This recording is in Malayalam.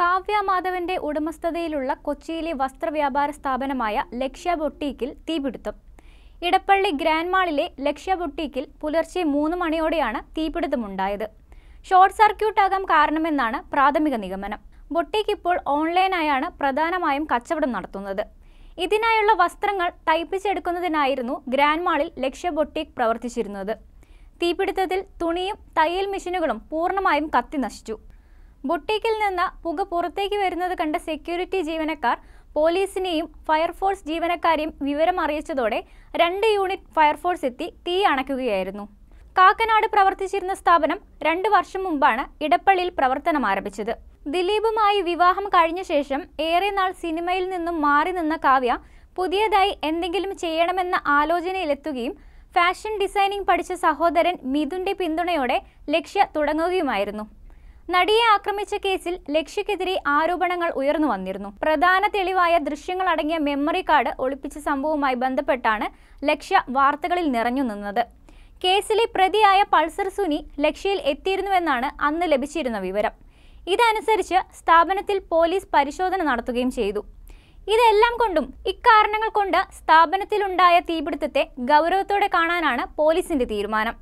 കാവ്യ മാധവന്റെ ഉടമസ്ഥതയിലുള്ള കൊച്ചിയിലെ വസ്ത്രവ്യാപാര സ്ഥാപനമായ ലക്ഷ്യ ബൊട്ടീക്കിൽ തീപിടുത്തം. ഇടപ്പള്ളി ഗ്രാൻഡ് മാളിലെ ലക്ഷ്യ ബൊട്ടീക്കിൽ പുലർച്ചെ മൂന്ന് മണിയോടെയാണ് തീപിടുത്തമുണ്ടായത്. ഷോർട്ട് സർക്യൂട്ട് ആകാം കാരണമെന്നാണ് പ്രാഥമിക നിഗമനം. ബൊട്ടീക്ക് ഇപ്പോൾ ഓൺലൈനായാണ് പ്രധാനമായും കച്ചവടം നടത്തുന്നത്. ഇതിനായുള്ള വസ്ത്രങ്ങൾ തയ്പ്പിച്ചെടുക്കുന്നതിനായിരുന്നു ഗ്രാൻഡ് മാളിൽ ലക്ഷ്യ ബൊട്ടീക്ക് പ്രവർത്തിച്ചിരുന്നത്. തീപിടുത്തത്തിൽ തുണിയും തയ്യൽ മെഷീനുകളും പൂർണമായും കത്തി നശിച്ചു ബൊട്ടീക്കിൽ നിന്ന് പുക പുറത്തേക്ക് വരുന്നത് കണ്ട സെക്യൂരിറ്റി ജീവനക്കാർ പോലീസിനെയും ഫയർഫോഴ്സ് ജീവനക്കാരെയും വിവരം അറിയിച്ചതോടെ രണ്ട് യൂണിറ്റ് ഫയർഫോഴ്സ് എത്തി തീ അണയ്ക്കുകയായിരുന്നു. കാക്കനാട് പ്രവർത്തിച്ചിരുന്ന സ്ഥാപനം രണ്ട് വർഷം മുമ്പാണ് ഇടപ്പള്ളിയിൽ പ്രവർത്തനം ആരംഭിച്ചത്. ദിലീപുമായി വിവാഹം കഴിഞ്ഞ ശേഷം ഏറെ നാൾ സിനിമയിൽ നിന്നും മാറി നിന്ന കാവ്യ പുതിയതായി എന്തെങ്കിലും ചെയ്യണമെന്ന ആലോചനയിലെത്തുകയും ഫാഷൻ ഡിസൈനിംഗ് പഠിച്ച സഹോദരൻ മിഥുന്റെ പിന്തുണയോടെ ലക്ഷ്യ തുടങ്ങുകയുമായിരുന്നു. നടിയെ ആക്രമിച്ച കേസിൽ ലക്ഷ്യക്കെതിരെ ആരോപണങ്ങൾ ഉയർന്നു വന്നിരുന്നു. പ്രധാന തെളിവായ ദൃശ്യങ്ങൾ അടങ്ങിയ മെമ്മറി കാർഡ് ഒളിപ്പിച്ച സംഭവവുമായി ബന്ധപ്പെട്ടാണ് ലക്ഷ്യ വാർത്തകളിൽ നിറഞ്ഞു നിന്നത്. കേസിലെ പ്രതിയായ പൾസർ സുനി ലക്ഷ്യയിൽ എത്തിയിരുന്നുവെന്നാണ് അന്ന് ലഭിച്ചിരുന്ന വിവരം. ഇതനുസരിച്ച് സ്ഥാപനത്തിൽ പോലീസ് പരിശോധന നടത്തുകയും ചെയ്തു. ഇതെല്ലാം കൊണ്ടും ഇക്കാരണങ്ങൾ കൊണ്ട് സ്ഥാപനത്തിലുണ്ടായ തീപിടുത്തത്തെ ഗൗരവത്തോടെ കാണാനാണ് പോലീസിന്റെ തീരുമാനം.